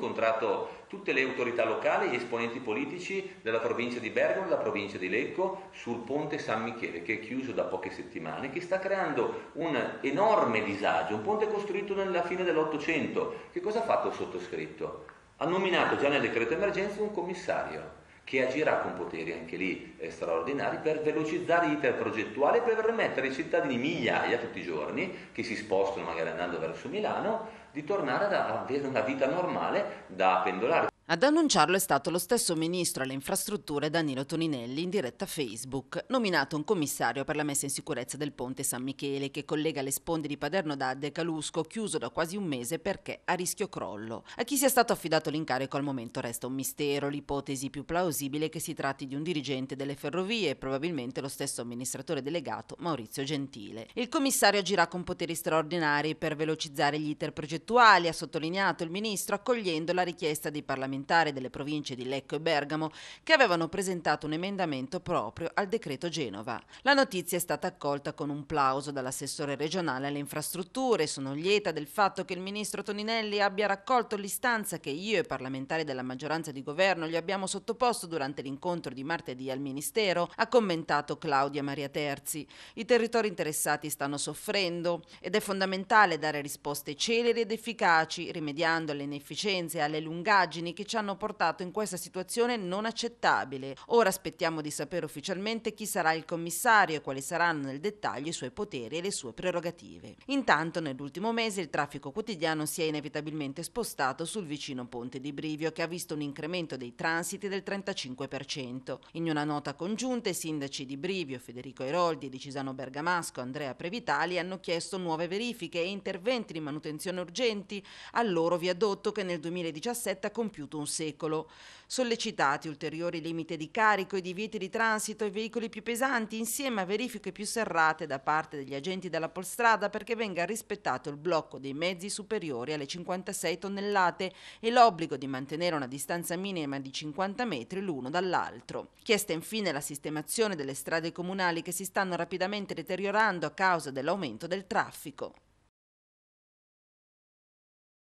incontrato tutte le autorità locali e gli esponenti politici della provincia di Bergamo e della provincia di Lecco sul ponte San Michele che è chiuso da poche settimane, che sta creando un enorme disagio, un ponte costruito nella fine dell'Ottocento. Che cosa ha fatto il sottoscritto? Ha nominato già nel decreto emergenza un commissario che agirà con poteri anche lì eh, straordinari per velocizzare l'iter progettuale e per permettere ai cittadini migliaia tutti i giorni che si spostano magari andando verso Milano di tornare ad avere una vita normale da pendolare. Ad annunciarlo è stato lo stesso ministro alle infrastrutture Danilo Toninelli in diretta Facebook, nominato un commissario per la messa in sicurezza del ponte San Michele che collega le sponde di Paderno d'Adde e Calusco, chiuso da quasi un mese perché a rischio crollo. A chi sia stato affidato l'incarico al momento resta un mistero, l'ipotesi più plausibile è che si tratti di un dirigente delle ferrovie, probabilmente lo stesso amministratore delegato Maurizio Gentile. Il commissario agirà con poteri straordinari per velocizzare gli iter progettuali, ha sottolineato il ministro accogliendo la richiesta dei parlamentari parlamentari delle province di Lecco e Bergamo che avevano presentato un emendamento proprio al decreto Genova. La notizia è stata accolta con un plauso dall'assessore regionale alle infrastrutture. Sono lieta del fatto che il ministro Toninelli abbia raccolto l'istanza che io e parlamentari della maggioranza di governo gli abbiamo sottoposto durante l'incontro di martedì al Ministero, ha commentato Claudia Maria Terzi. I territori interessati stanno soffrendo ed è fondamentale dare risposte celeri ed efficaci, rimediando alle inefficienze e alle lungaggini che ci hanno portato in questa situazione non accettabile. Ora aspettiamo di sapere ufficialmente chi sarà il commissario e quali saranno nel dettaglio i suoi poteri e le sue prerogative. Intanto nell'ultimo mese il traffico quotidiano si è inevitabilmente spostato sul vicino ponte di Brivio che ha visto un incremento dei transiti del 35%. In una nota congiunta i sindaci di Brivio, Federico Eroldi e di Cisano Bergamasco, Andrea Previtali hanno chiesto nuove verifiche e interventi di manutenzione urgenti al loro viadotto che nel 2017 ha compiuto un secolo. Sollecitati ulteriori limiti di carico e divieti di transito ai veicoli più pesanti insieme a verifiche più serrate da parte degli agenti della Polstrada perché venga rispettato il blocco dei mezzi superiori alle 56 tonnellate e l'obbligo di mantenere una distanza minima di 50 metri l'uno dall'altro. Chiesta infine la sistemazione delle strade comunali che si stanno rapidamente deteriorando a causa dell'aumento del traffico.